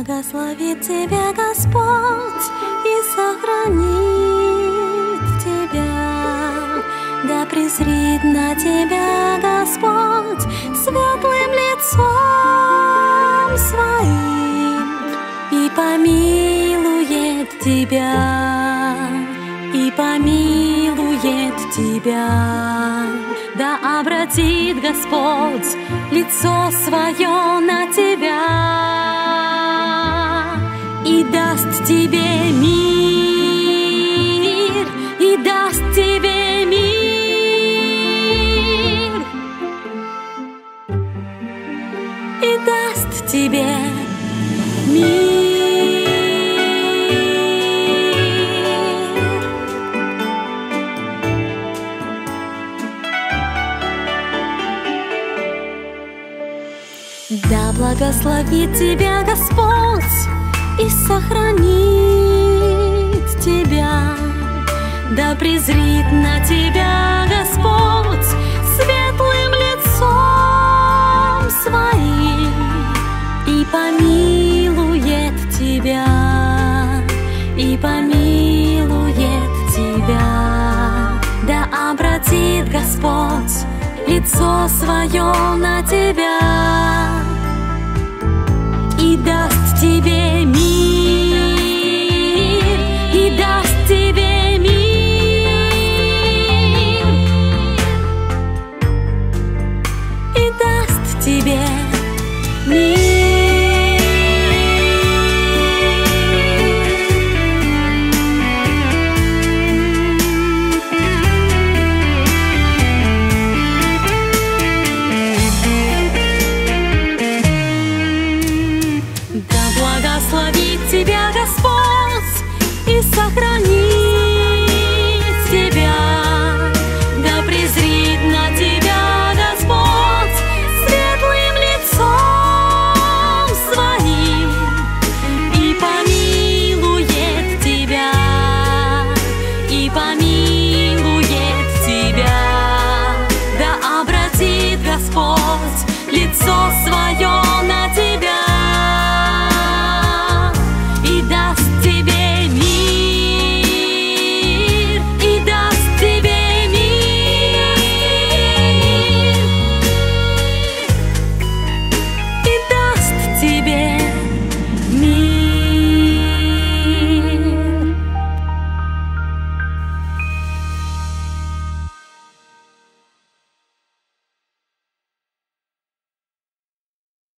благословит тебя Господь и сохранит тебя. Да презрит на тебя Господь светлым лицом своим и помилует тебя, и помилует тебя. Да обратит Господь лицо свое на тебя даст тебе мир, и даст тебе мир, и даст тебе мир. Да благословит тебя Господь тебя, и помилует тебя. Да обратит Господь лицо свое на тебя